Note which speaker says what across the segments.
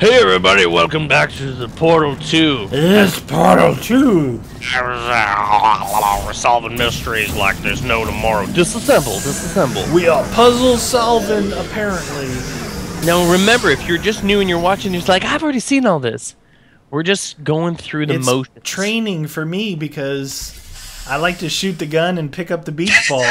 Speaker 1: Hey everybody, welcome back to the Portal 2.
Speaker 2: It's Portal 2.
Speaker 1: We're solving mysteries like there's no tomorrow. Disassemble, disassemble.
Speaker 2: We are puzzle solving, apparently.
Speaker 1: Now remember, if you're just new and you're watching, you're like, I've already seen all this. We're just going through the
Speaker 2: it's
Speaker 1: motions.
Speaker 2: training for me because I like to shoot the gun and pick up the beach ball.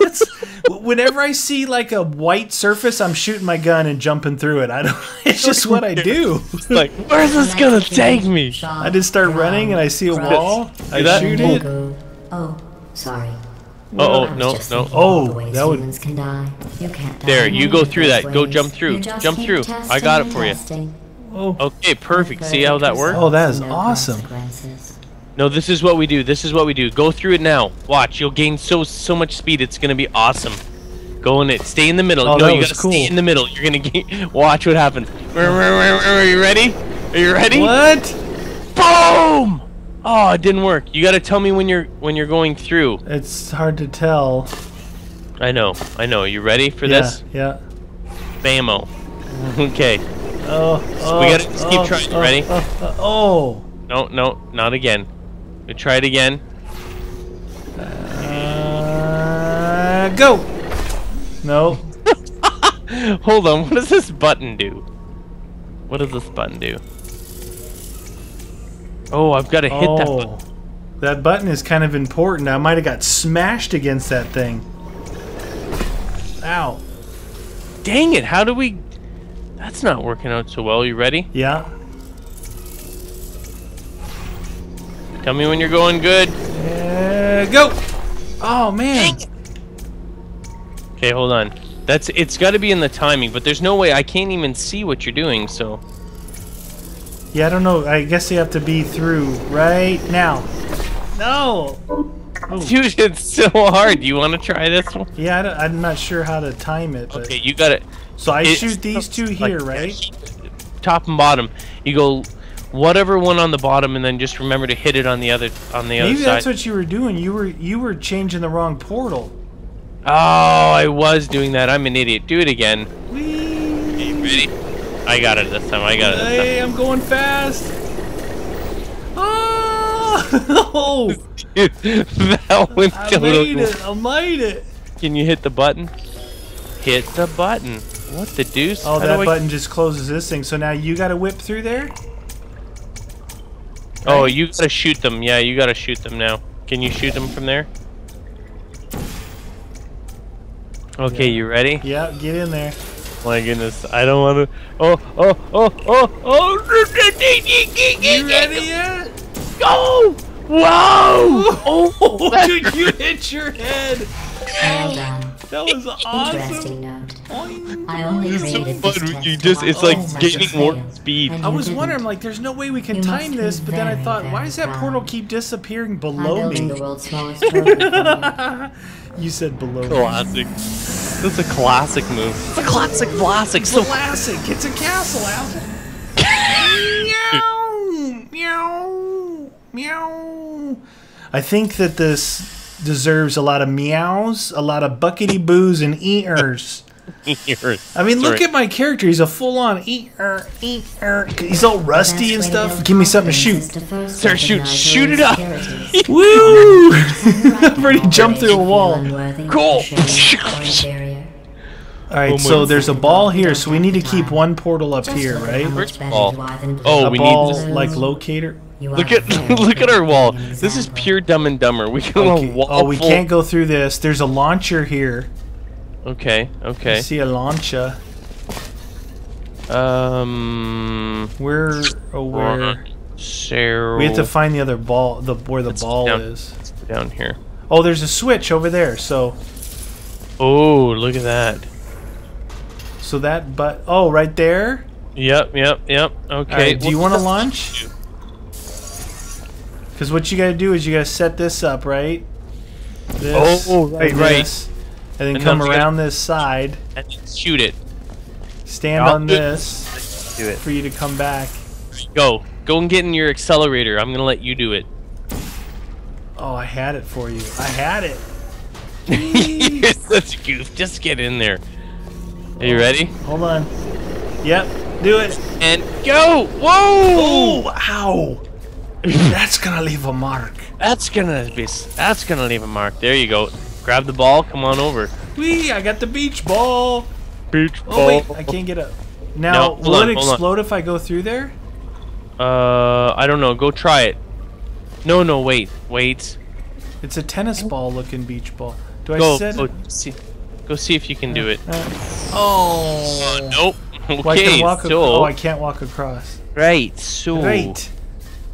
Speaker 2: That's, whenever I see like a white surface, I'm shooting my gun and jumping through it. I don't. It's just what I do.
Speaker 1: like, where's this gonna take me?
Speaker 2: I just start running and I see a wall. I
Speaker 1: that?
Speaker 2: shoot oh. it.
Speaker 3: Oh, sorry.
Speaker 1: Uh-oh, no, no.
Speaker 2: Oh,
Speaker 3: the ways
Speaker 2: that would-
Speaker 3: can die. You can't
Speaker 1: There, you go through that. Go jump through. Jump through. I got it for you.
Speaker 2: Oh,
Speaker 1: Okay, perfect. See how that works?
Speaker 2: Oh, that is awesome.
Speaker 1: No, this is what we do. This is what we do. Go through it now. Watch, you'll gain so so much speed. It's gonna be awesome. Go in it. Stay in the middle.
Speaker 2: Oh,
Speaker 1: no, you gotta
Speaker 2: cool.
Speaker 1: stay in the middle. You're gonna gain. Watch what happens. Are you ready? Are you ready?
Speaker 2: what?
Speaker 1: Boom! Oh, it didn't work. You gotta tell me when you're when you're going through.
Speaker 2: It's hard to tell.
Speaker 1: I know. I know. You ready for
Speaker 2: yeah,
Speaker 1: this?
Speaker 2: Yeah.
Speaker 1: Bammo. Okay.
Speaker 2: Oh, oh,
Speaker 1: we gotta oh, just keep
Speaker 2: oh,
Speaker 1: trying.
Speaker 2: Oh,
Speaker 1: Ready?
Speaker 2: Oh, oh, oh.
Speaker 1: No, no, not again. We try it again.
Speaker 2: Uh, go. No.
Speaker 1: Hold on. What does this button do? What does this button do? Oh, I've got to hit that button.
Speaker 2: Oh, that button is kind of important. I might have got smashed against that thing. Ow.
Speaker 1: Dang it! How do we? That's not working out so well. You ready?
Speaker 2: Yeah.
Speaker 1: Tell me when you're going good.
Speaker 2: Uh, go. Oh man.
Speaker 1: Okay, hold on. That's it's got to be in the timing, but there's no way I can't even see what you're doing. So
Speaker 2: Yeah, I don't know. I guess you have to be through right now. No.
Speaker 1: dude, it's so hard. You want to try this one?
Speaker 2: Yeah, I don't, I'm not sure how to time it. But,
Speaker 1: Okay, you got it.
Speaker 2: So I
Speaker 1: It's
Speaker 2: shoot these two
Speaker 1: like-
Speaker 2: here, right?
Speaker 1: Top and bottom. You go whatever one on the bottom, and then just remember to hit it on the other on the
Speaker 2: Maybe
Speaker 1: other
Speaker 2: that's what you were doing. You were you were changing the wrong portal.
Speaker 1: Oh, I was doing that. I'm an idiot. Do it again.
Speaker 2: Whee!
Speaker 1: Okay, you ready? I got it this time. I got it this time.
Speaker 2: Hey, I'm going fast. Oh!
Speaker 1: Dude, that went
Speaker 2: I
Speaker 1: totally.
Speaker 2: made it. I made it.
Speaker 1: Can you hit the button? Hit the button. What the deuce?
Speaker 2: Oh,
Speaker 1: How
Speaker 2: that
Speaker 1: do I-
Speaker 2: button just closes this thing. So now you got to whip through there.
Speaker 1: Oh, you gotta shoot them. Yeah, you gotta shoot them now. Can you shoot them from there? Okay, you ready?
Speaker 2: Yeah, get in there.
Speaker 1: My goodness, I don't want to. Oh, oh, oh, oh, oh!
Speaker 2: You ready yet?
Speaker 1: Go! Whoa!
Speaker 2: Oh, dude, you hit your head.
Speaker 3: Well done.
Speaker 2: That was awesome.
Speaker 3: Interesting note.
Speaker 2: Boing.
Speaker 3: I only
Speaker 1: It's so
Speaker 3: created this
Speaker 1: fun.
Speaker 3: test
Speaker 1: You just, it's like
Speaker 3: others
Speaker 1: gaining more speed.
Speaker 2: I was wondering, like, there's no way we can
Speaker 3: You
Speaker 2: time this, but then I thought, why does that
Speaker 3: proud.
Speaker 2: portal keep disappearing below me?
Speaker 3: the world's smallest trophy for you.
Speaker 2: You said below me.
Speaker 1: Classic. That's a classic move. It's a classic classic. So
Speaker 2: Classic. It's a castle, asshole. meow, meow, meow. I think that this deserves a lot of meows, a lot of buckety boos and ears. I mean, look
Speaker 1: Sorry.
Speaker 2: at my character. He's a full-on ear, er, ear. Er. He's all rusty and
Speaker 3: Best way to
Speaker 2: stuff. Give me something to shoot.
Speaker 3: is first
Speaker 1: Start shooting. Shoot it up.
Speaker 2: Woo!
Speaker 3: I've
Speaker 2: already jumped through a wall.
Speaker 1: Cool.
Speaker 2: All right,
Speaker 1: Oh my
Speaker 2: so there's a ball here, so we need to keep one portal up here, right?
Speaker 1: Where's oh. the ball? Oh,
Speaker 2: A
Speaker 1: we need this-
Speaker 2: like locator.
Speaker 1: Look at look at our wall. This is pure Dumb and Dumber. We got
Speaker 2: Okay.
Speaker 1: a wall.
Speaker 2: Oh, we can't go through this. There's a launcher here.
Speaker 1: Okay,
Speaker 2: I
Speaker 1: okay.
Speaker 2: see a launcher.
Speaker 1: Um,
Speaker 2: Where? Oh, where?
Speaker 1: Cheryl.
Speaker 2: We have to find the other ball. The where the
Speaker 1: Let's
Speaker 2: ball
Speaker 1: down.
Speaker 2: is.
Speaker 1: down here.
Speaker 2: Oh, there's a switch over there. So,
Speaker 1: Oh, look at that.
Speaker 2: so that but oh, right there.
Speaker 1: Yep, yep, yep. Okay.
Speaker 2: Right, do you want to launch? Because what you gotta do is you gotta set this up, right? This,
Speaker 1: Oh, right, right.
Speaker 2: this, and then
Speaker 1: And
Speaker 2: come
Speaker 1: then you gotta-
Speaker 2: around this side.
Speaker 1: And shoot it.
Speaker 2: Stand
Speaker 1: I'll
Speaker 2: on
Speaker 1: do it.
Speaker 2: this
Speaker 1: Do it.
Speaker 2: for you to come back.
Speaker 1: Go. Go and get in your accelerator. I'm gonna let you do it.
Speaker 2: Oh, I had it for you. I had it.
Speaker 1: You're such a goof. Just get in there. Are you ready?
Speaker 2: Hold on. Yep. Do it.
Speaker 1: And go! Whoa!
Speaker 2: Oh, ow. That's gonna leave a mark.
Speaker 1: That's gonna be. That's gonna leave a mark. There you go. Grab the ball. Come on over.
Speaker 2: Wee, I got the beach ball.
Speaker 1: Beach ball.
Speaker 2: Oh wait, I can't get up. Now,
Speaker 1: No,
Speaker 2: will
Speaker 1: on,
Speaker 2: it explode if I go through there?
Speaker 1: Uh, I don't know. Go try it. No, no, wait, wait.
Speaker 2: It's a tennis ball looking beach ball. Do I
Speaker 1: Go,
Speaker 2: set
Speaker 1: go
Speaker 2: it?
Speaker 1: see. Go see if you can do it.
Speaker 2: Uh, oh.
Speaker 1: Nope.
Speaker 2: Well, I can
Speaker 1: Okay,
Speaker 2: walk ac-
Speaker 1: so
Speaker 2: oh, I can't walk across.
Speaker 1: right, so
Speaker 2: Right.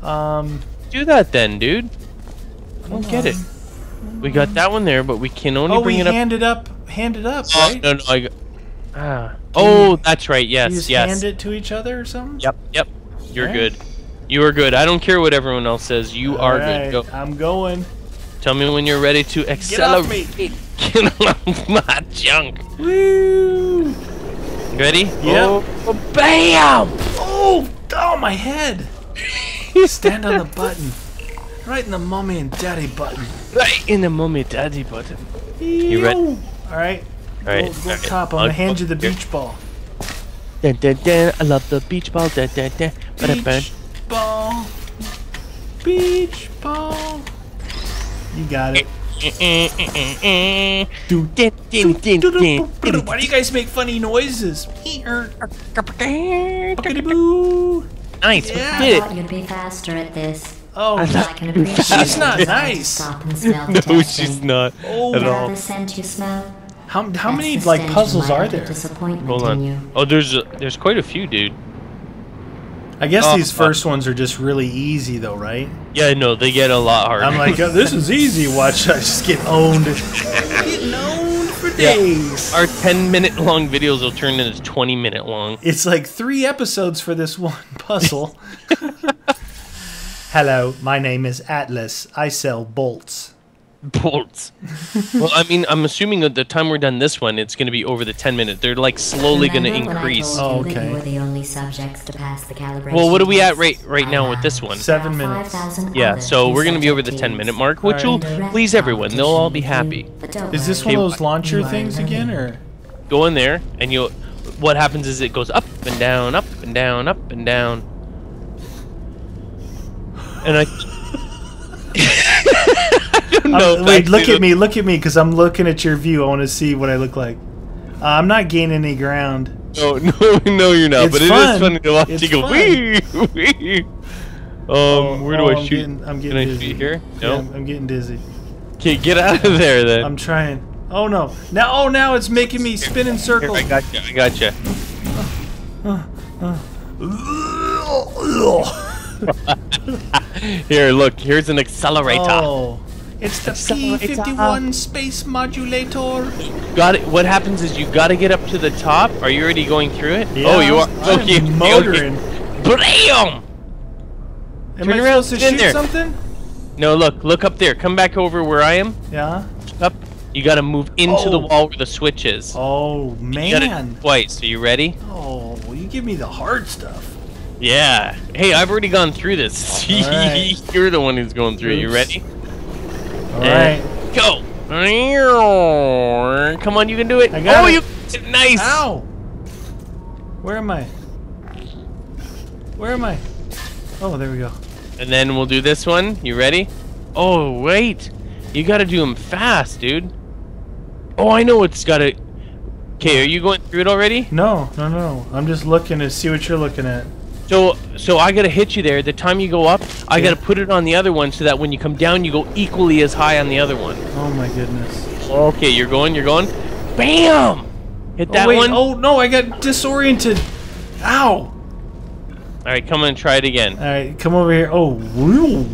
Speaker 2: Um,
Speaker 1: do that then, dude. I don't get it. We got that one there, but we can only
Speaker 2: oh,
Speaker 1: bring it up.
Speaker 2: Oh, hand it up, hand it up,
Speaker 1: Oh,
Speaker 2: right?
Speaker 1: no, no, I got, ah. Oh, that's right.
Speaker 2: You
Speaker 1: Yes,
Speaker 2: just
Speaker 1: yes.
Speaker 2: hand it to each other or something?
Speaker 1: Yep, yep. You're
Speaker 2: Alright.
Speaker 1: good. You are good. I don't care what everyone else says. You are
Speaker 2: Alright,
Speaker 1: good. Go.
Speaker 2: I'm going.
Speaker 1: Tell me when you're ready to
Speaker 2: Get off
Speaker 1: accelerate.
Speaker 2: me.
Speaker 1: Get off my junk.
Speaker 2: Woo!
Speaker 1: Ready?
Speaker 2: Yep.
Speaker 1: Oh, bam!
Speaker 2: Oh, oh, my head. Stand on the button. Right in the mommy and daddy button.
Speaker 1: Right in the mommy daddy button.
Speaker 2: You
Speaker 1: ready?
Speaker 2: All right.
Speaker 1: Alright,
Speaker 2: Go, go
Speaker 1: alright.
Speaker 2: top. I'm
Speaker 1: I'll
Speaker 2: gonna hand you the
Speaker 1: here.
Speaker 2: beach ball.
Speaker 1: Dun, dun, dun. I love the beach ball. Dun, dun, dun. Ba-da-bun.
Speaker 2: Beach ball. Beach ball. You got it. Do,
Speaker 1: Dun, dun, dun, dun, dun.
Speaker 2: Why do you guys make funny noises?
Speaker 1: Nice,
Speaker 2: Yeah.
Speaker 1: we
Speaker 3: I
Speaker 1: did
Speaker 3: thought you'd be faster at this.
Speaker 2: Oh,
Speaker 3: I can
Speaker 2: She's not nice.
Speaker 3: Stop and smell
Speaker 1: it. No,
Speaker 3: testing.
Speaker 1: she's not
Speaker 2: Oh.
Speaker 1: at all.
Speaker 3: the scent you smell.
Speaker 2: how, how many like puzzles are there?
Speaker 1: Hold on. Oh, there's a, there's quite a few, dude.
Speaker 2: I guess
Speaker 1: Oh,
Speaker 2: these
Speaker 1: fuck.
Speaker 2: first ones are just really easy though, right?
Speaker 1: Yeah, no, they get a lot harder.
Speaker 2: I'm like, oh, this is easy. Watch, I just get owned. Getting owned for
Speaker 1: Yeah.
Speaker 2: days.
Speaker 1: Our 10 minute long videos will turn into 20 minute long.
Speaker 2: It's like three episodes for this one puzzle. Hello, my name is Atlas. I sell bolts.
Speaker 1: Bolts. well, I mean, I'm assuming that the time we're done this one, it's going to be over the 10 minute. They're like slowly going to
Speaker 3: Remember when I
Speaker 1: increase.
Speaker 3: Oh, you that
Speaker 2: Okay.
Speaker 3: you were the only subjects to pass the calibration
Speaker 1: Well, what are we at right right now with this one?
Speaker 2: Seven minutes.
Speaker 3: 5,000
Speaker 1: Yeah, so we're going to be over the 10 minute mark, which will
Speaker 2: Alright.
Speaker 3: in direct
Speaker 1: please everyone. They'll all be happy.
Speaker 3: with you. But don't
Speaker 2: Is this one of those launcher things again, or
Speaker 1: Go in there, and you'll. What happens is it goes up and down, up and down, up and down. And I. I don't know.
Speaker 2: Wait, look at me, look at me, because I'm looking at your view. I want to see what I look like. Uh, I'm not gaining any ground.
Speaker 1: No, no, no, you're not.
Speaker 2: It's
Speaker 1: but it is
Speaker 2: fun.
Speaker 1: funny to watch
Speaker 2: It's
Speaker 1: you go
Speaker 2: fun.
Speaker 1: wee, wee. Um, where do
Speaker 2: Oh,
Speaker 1: I
Speaker 2: I'm
Speaker 1: shoot?
Speaker 2: Getting, I'm getting
Speaker 1: Can I
Speaker 2: dizzy.
Speaker 1: shoot here?
Speaker 2: Yeah,
Speaker 1: No.
Speaker 2: I'm, I'm getting dizzy.
Speaker 1: Okay, get out of there then.
Speaker 2: I'm trying. Oh no! Now, oh now it's making me spin in
Speaker 1: Here,
Speaker 2: circles.
Speaker 1: I got you. I got you. Here, look. Here's an accelerator.
Speaker 2: Oh, it's the
Speaker 1: Accelerator.
Speaker 2: P51 space modulator.
Speaker 1: Got it. What happens is you got to get up to the top. Are you already going through it?
Speaker 2: Yeah,
Speaker 1: oh, you are.
Speaker 2: I'm
Speaker 1: okay, okay,
Speaker 2: motoring.
Speaker 1: okay. Blam!
Speaker 2: Am
Speaker 1: Turn
Speaker 2: I
Speaker 1: around,
Speaker 2: supposed to shoot
Speaker 1: there.
Speaker 2: something?
Speaker 1: No, look. Look up there. Come back over where I am.
Speaker 2: Yeah.
Speaker 1: Up. You got to move into the
Speaker 2: Oh.
Speaker 1: wall where the switch is.
Speaker 2: Oh
Speaker 1: You got it
Speaker 2: man.
Speaker 1: twice. Are you ready?
Speaker 2: Oh, you give me the hard stuff.
Speaker 1: Yeah. Hey, I've already gone through this.
Speaker 2: Alright.
Speaker 1: You're the one who's going through. it. You ready?
Speaker 2: All
Speaker 1: And
Speaker 2: right.
Speaker 1: Go. Come on, you can do it.
Speaker 2: I got
Speaker 1: oh,
Speaker 2: it.
Speaker 1: you nice.
Speaker 2: Ow! Where am I? Where am I? Oh, there we go.
Speaker 1: And then we'll do this one. You ready? Oh, wait. You got to do them fast, dude. Oh, I know it's got to. Okay, are you going through it already?
Speaker 2: No, no, no. I'm just looking to see what you're looking at.
Speaker 1: So, so I gotta hit you there. The time you go up, I
Speaker 2: Yeah.
Speaker 1: gotta put it on the other one so that when you come down, you go equally as high on the other one.
Speaker 2: Oh my goodness.
Speaker 1: Okay, you're going, you're going. Bam! Hit oh, that
Speaker 2: oh
Speaker 1: one.
Speaker 2: oh no, I got disoriented. Ow!
Speaker 1: All right, come on, try it again.
Speaker 2: All right, come over here. Oh, woo,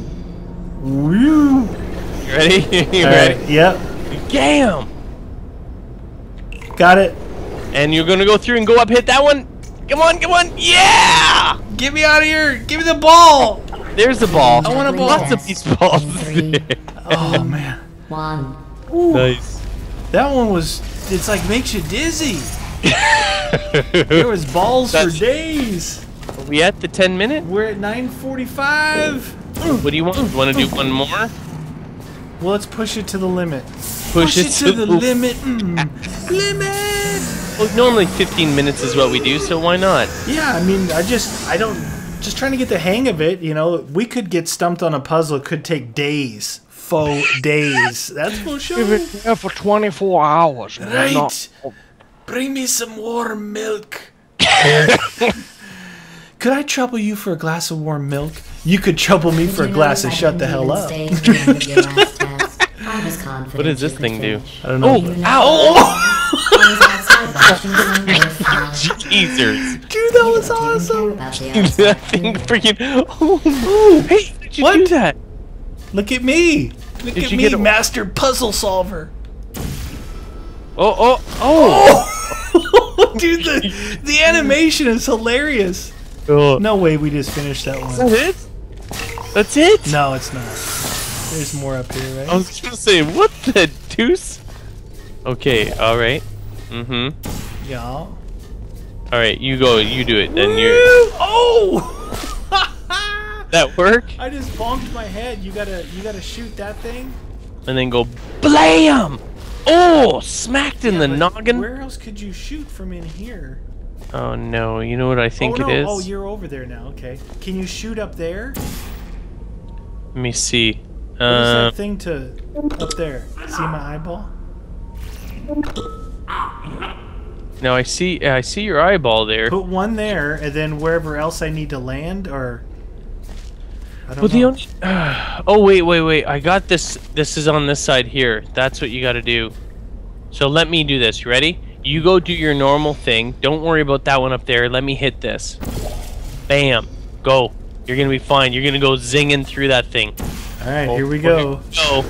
Speaker 2: woo.
Speaker 1: You ready? you
Speaker 2: All
Speaker 1: ready?
Speaker 2: right, yep,
Speaker 1: Bam!
Speaker 2: got it.
Speaker 1: And you're gonna go through and go up, hit that one. Come on, come on. Yeah!
Speaker 2: Get me out of here! Give me the ball!
Speaker 1: There's the ball.
Speaker 2: I want a ball.
Speaker 1: Lots of these balls.
Speaker 3: Three.
Speaker 2: Oh man,
Speaker 3: One.
Speaker 1: nice.
Speaker 2: that one was. It's like makes you dizzy. There was balls for days.
Speaker 1: Are we at the 10 minute?
Speaker 2: We're at 9:45.
Speaker 1: What do you want? You want to do one more?
Speaker 2: Well, let's push it to the limit.
Speaker 1: Push,
Speaker 2: it to the limit. Mm. limit.
Speaker 1: Well, normally 15 minutes is what we do, so why not?
Speaker 2: Yeah, I mean, I just I don't just trying to get the hang of it. You know, we could get stumped on a puzzle. It could take days, faux days. That's for sure.
Speaker 4: We've been here for 24 hours.
Speaker 2: Right.
Speaker 4: not-
Speaker 2: Bring me some warm milk. could I trouble you for a glass of warm milk? You could trouble me for a glass
Speaker 3: know
Speaker 2: of shut the hell up.
Speaker 3: stayed to the end of your last test? I was confident
Speaker 1: What does this
Speaker 3: could
Speaker 1: thing do?
Speaker 2: I don't know.
Speaker 1: Oh, ow!
Speaker 3: I was outside watching the sunrise fall.
Speaker 1: Jeezers.
Speaker 2: Dude, that was awesome.
Speaker 1: that thing freaking. Oh, hey, how did you
Speaker 2: What?
Speaker 1: do that?
Speaker 2: Look at me. Look
Speaker 1: Did
Speaker 2: at me, master puzzle solver.
Speaker 1: Oh, oh, oh!
Speaker 2: Dude, the, the animation is hilarious.
Speaker 1: oh.
Speaker 2: No way we just finished that one.
Speaker 1: that it? That's it?
Speaker 2: No, it's not. There's more up here, right?
Speaker 1: I was gonna say, what the deuce? Okay, alright. Mm-hmm.
Speaker 2: Yeah.
Speaker 1: Alright, you go, you do it, then
Speaker 2: Woo!
Speaker 1: you're.
Speaker 2: Oh!
Speaker 1: That work?
Speaker 2: I just bonked my head. You gotta, you gotta shoot that thing.
Speaker 1: And then go BLAM! Oh, smacked in the noggin.
Speaker 2: Where else could you shoot from in here?
Speaker 1: Oh no, you know what I think
Speaker 2: oh, no.
Speaker 1: it is?
Speaker 2: Oh, you're over there now. Okay. Can you shoot up there?
Speaker 1: Let me see.
Speaker 2: What is
Speaker 1: Uh,
Speaker 2: that thing to up there? See my eyeball?
Speaker 1: Now I see, I see your eyeball there.
Speaker 2: Put one there, and then wherever else I need to land, or I don't
Speaker 1: Well, the
Speaker 2: know.
Speaker 1: only. oh wait, wait, wait! I got this. This is on this side here. That's what you got to do. So let me do this. You ready? You go do your normal thing. Don't worry about that one up there. Let me hit this. Bam. Go. You're gonna be fine. You're gonna go zinging through that thing.
Speaker 2: All right,
Speaker 1: Oh,
Speaker 2: here we go.
Speaker 1: Go.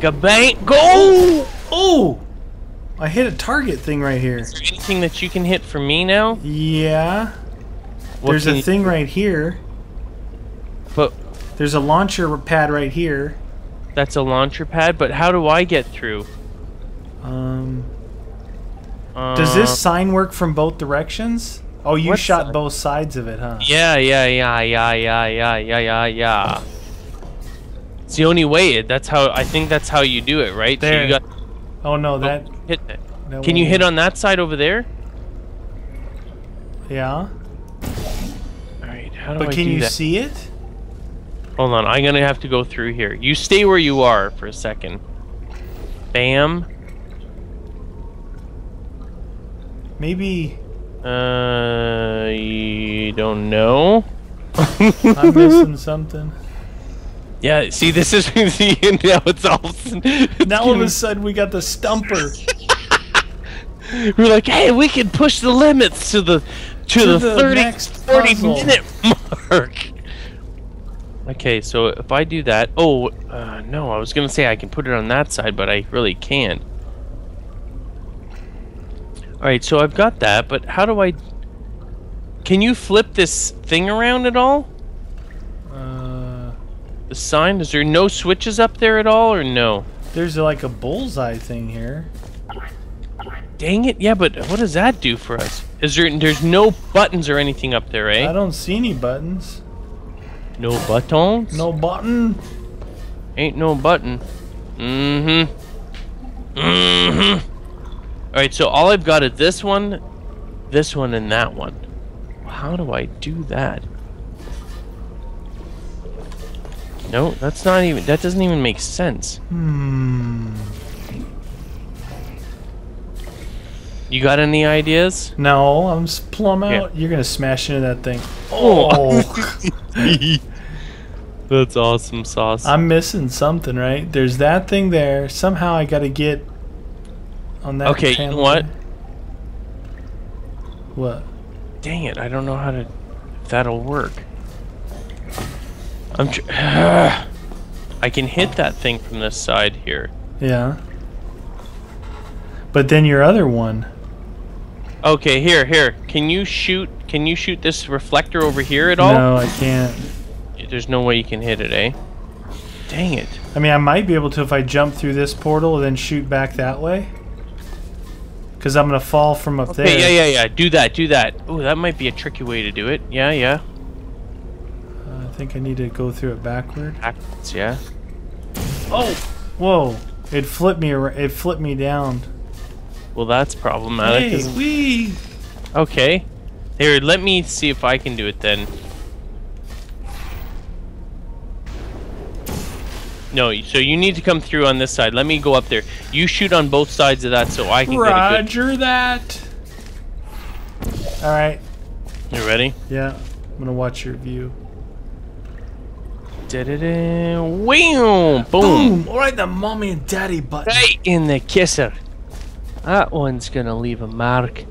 Speaker 1: Gabang. Go.
Speaker 2: Oh, I hit a target thing right here.
Speaker 1: Is there anything that you can hit for me now?
Speaker 2: Yeah.
Speaker 1: What
Speaker 2: There's
Speaker 1: can
Speaker 2: a
Speaker 1: you-
Speaker 2: thing right here.
Speaker 1: But
Speaker 2: There's a launcher pad right here.
Speaker 1: that's a launcher pad. But how do I get through?
Speaker 2: Um,
Speaker 1: Uh,
Speaker 2: does this sign work from both directions? Oh, you shot
Speaker 1: sign?
Speaker 2: both sides of it, huh?
Speaker 1: Yeah, yeah, yeah, yeah, yeah, yeah, yeah, yeah, yeah. It's the only way. That's how I think that's how you do it, right? So
Speaker 2: There.
Speaker 1: you got
Speaker 2: Oh no, that.
Speaker 1: hit it.
Speaker 2: that
Speaker 1: Can you hit on that side over there?
Speaker 2: Yeah.
Speaker 1: All right. How do
Speaker 2: But
Speaker 1: I
Speaker 2: can
Speaker 1: do
Speaker 2: you
Speaker 1: that?
Speaker 2: see it?
Speaker 1: Hold on. I'm gonna have to go through here. You stay where you are for a second. Bam.
Speaker 2: Maybe
Speaker 1: Uh, you don't know.
Speaker 2: I'm missing something.
Speaker 1: Yeah. See, this is see now it's all. It's
Speaker 2: Now all of a sudden we got the stumper.
Speaker 1: We're like, hey, we can push the limits to the to,
Speaker 2: To
Speaker 1: the,
Speaker 2: the
Speaker 1: 30,
Speaker 2: next
Speaker 1: 30
Speaker 2: puzzle.
Speaker 1: minute mark. Okay, so if I do that, oh uh, no, I was gonna say I can put it on that side, but I really can't. All right, so I've got that, but how do I? Can you flip this thing around at all? The sign? Is there no switches up there at all, or no?
Speaker 2: there's like a bullseye thing here.
Speaker 1: Dang it! Yeah, but what does that do for us? Is there? There's no buttons or anything up there, eh?
Speaker 2: I don't see any buttons.
Speaker 1: No buttons?
Speaker 2: No button.
Speaker 1: Ain't no button. Mm-hmm. Mm-hmm. Alright, so all I've got is this one, this one, and that one. How do I do that? No, that's not even that doesn't even make sense.
Speaker 2: Hmm.
Speaker 1: You got any ideas?
Speaker 2: No, I'm plumb
Speaker 1: Yeah.
Speaker 2: out. You're gonna smash into that thing.
Speaker 1: Oh.
Speaker 2: Oh,
Speaker 1: That's awesome sauce.
Speaker 2: I'm missing something, right? There's that thing there. Somehow I gotta get on that.
Speaker 1: Okay, you know
Speaker 2: panel
Speaker 1: what?
Speaker 2: What?
Speaker 1: Dang it, I don't know how to if that'll work. I'm I can hit that thing from this side here.
Speaker 2: Yeah. But then your other one.
Speaker 1: Okay, here, here. Can you shoot can you shoot this reflector over here at all?
Speaker 2: No, I can't.
Speaker 1: There's no way you can hit it, eh? Dang it.
Speaker 2: I mean, I might be able to if I jump through this portal and then shoot back that way. Because I'm gonna fall from up
Speaker 1: Okay,
Speaker 2: there.
Speaker 1: yeah, yeah, yeah. Do that, do that. Oh, that might be a tricky way to do it. Yeah, yeah.
Speaker 2: I think I need to go through it backward.
Speaker 1: Backwards, yeah.
Speaker 2: Oh! Whoa! It flipped me. It flipped me down.
Speaker 1: Well, that's problematic.
Speaker 2: Hey, we.
Speaker 1: Okay. Here, let me see if I can do it then. No, so you need to come through on this side. Let me go up there. You shoot on both sides of that so I can get through.
Speaker 2: Roger that. All right.
Speaker 1: get a. You ready?
Speaker 2: Yeah. I'm gonna watch your view.
Speaker 1: Wham! Boom!
Speaker 2: All right, the mommy and daddy button.
Speaker 1: Right in the kisser. That one's gonna leave a mark.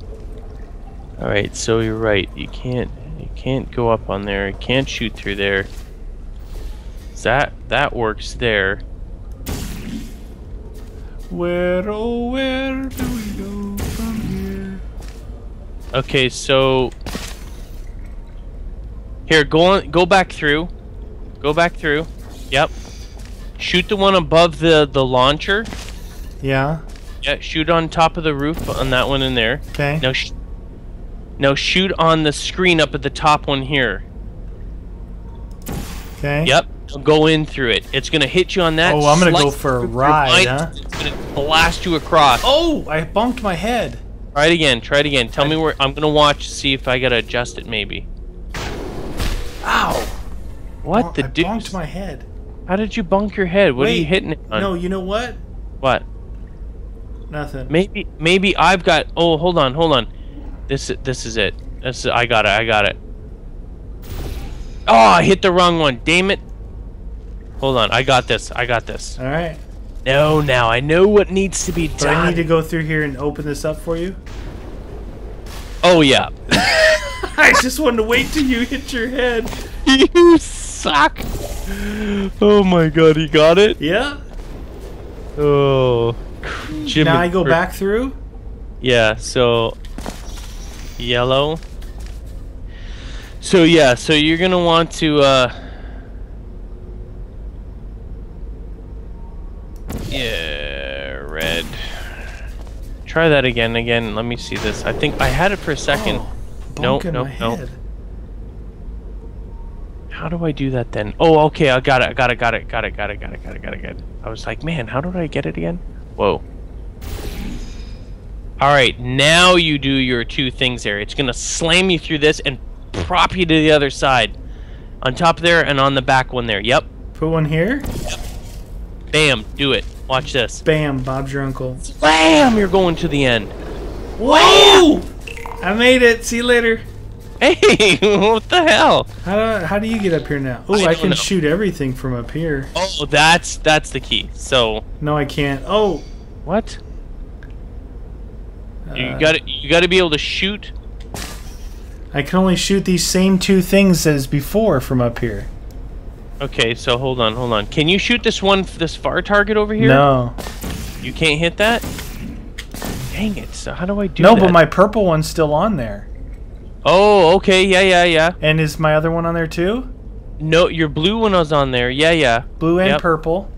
Speaker 1: Alright, so you're right. You can't you can't go up on there. You can't shoot through there. That that works there.
Speaker 2: Where oh where do we go from here?
Speaker 1: Okay, so here, go on go back through. Go back through. Yep. Shoot the one above the the launcher.
Speaker 2: Yeah.
Speaker 1: Yeah, shoot on top of the roof on that one in there.
Speaker 2: Okay.
Speaker 1: Now, sh- now shoot on the screen up at the top one here.
Speaker 2: Okay.
Speaker 1: Yep. Go in through it. It's gonna hit you on that.
Speaker 2: Oh, I'm gonna go for a ride, huh?
Speaker 1: It's gonna blast you across.
Speaker 2: Oh, I bumped my head.
Speaker 1: Try it again. Try it again. Tell me where. I'm gonna watch. See if I gotta adjust it. Maybe.
Speaker 2: Ow.
Speaker 1: What the
Speaker 2: dude?
Speaker 1: I
Speaker 2: bonked my head.
Speaker 1: How did you bunk your head? What are you hitting it on?
Speaker 2: No, you know what?
Speaker 1: What?
Speaker 2: Nothing.
Speaker 1: Maybe. Maybe I've got. Oh, hold on. Hold on. This. This is it. This. Is, I got it. I got it. Oh, I hit the wrong one. Damn it. Hold on. I got this. I got this.
Speaker 2: All right.
Speaker 1: No, now I know what needs to be
Speaker 2: Do
Speaker 1: done.
Speaker 2: I need to go through here and open this up for you?
Speaker 1: Oh yeah.
Speaker 2: I just wanted to wait till you hit your head.
Speaker 1: you suck. Oh my god, he got it.
Speaker 2: Yeah.
Speaker 1: Oh. Jimmy.
Speaker 2: now I go back through.
Speaker 1: Yeah. So. Yellow. So yeah. So you're gonna want to. uh... Yeah, red. Try that again. Again. Let me see this. I think I had it for a second.
Speaker 2: Oh,
Speaker 1: No, no, no. How do I do that then? Oh, okay, I got it, I got it, got it, got it, got it, got it, got it, got it, got it. I was like, man, how did I get it again? Whoa. Alright, now you do your two things there. It's gonna slam you through this and prop you to the other side. On top there and on the back one there. Yep.
Speaker 2: Put one here. Yep.
Speaker 1: Bam, do it. Watch this.
Speaker 2: Bam, Bob's your uncle.
Speaker 1: Bam, you're going to the end.
Speaker 2: Whoa! I made it. See you later.
Speaker 1: Hey, what the hell?
Speaker 2: How do, how do you get up here now? Oh,
Speaker 1: I
Speaker 2: I, can
Speaker 1: know.
Speaker 2: shoot everything from up here.
Speaker 1: Oh, that's that's the key. So,
Speaker 2: No, I can't. Oh,
Speaker 1: what? You
Speaker 2: uh,
Speaker 1: got you got to be able to shoot
Speaker 2: I can only shoot these same two things as before from up here.
Speaker 1: Okay, so hold on, hold on. Can you shoot this one, this far target over here?
Speaker 2: No,
Speaker 1: You can't hit that? Dang it, so how do I do
Speaker 2: no,
Speaker 1: that?
Speaker 2: but my purple one's still on there.
Speaker 1: Oh, okay, yeah, yeah, yeah.
Speaker 2: And is my other one on there too?
Speaker 1: No, your blue one was on there. Yeah, yeah.
Speaker 2: Blue and
Speaker 1: Yep.
Speaker 2: purple.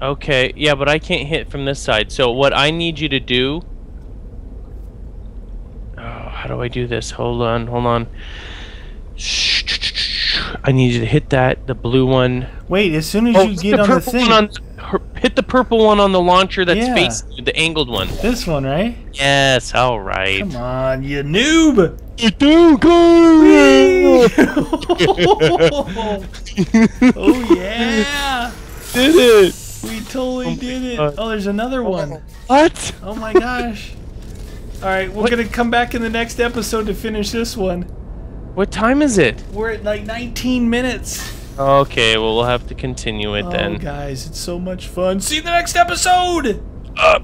Speaker 1: Okay, yeah, but I can't hit from this side. So what I need you to do... Oh, how do I do this? Hold on, hold on. I need you to hit that, the blue one.
Speaker 2: Wait, as soon as
Speaker 1: Oh,
Speaker 2: you get
Speaker 1: the
Speaker 2: on the thing,
Speaker 1: on... Hit the purple one on the launcher that's
Speaker 2: Yeah.
Speaker 1: facing you, the angled one.
Speaker 2: this one, right?
Speaker 1: Yes, all right.
Speaker 2: Come on, you noob!
Speaker 1: You do go.
Speaker 2: oh yeah,
Speaker 1: Did it?
Speaker 2: we totally oh did it.
Speaker 1: God.
Speaker 2: Oh, there's another oh. one.
Speaker 1: What?
Speaker 2: Oh my gosh. All right, we're
Speaker 1: What?
Speaker 2: gonna come back in the next episode to finish this one.
Speaker 1: What time is it?
Speaker 2: We're at like 19 minutes.
Speaker 1: Okay, well we'll have to continue it
Speaker 2: Oh,
Speaker 1: then.
Speaker 2: guys, it's so much fun. See you in the next episode.
Speaker 1: Uh,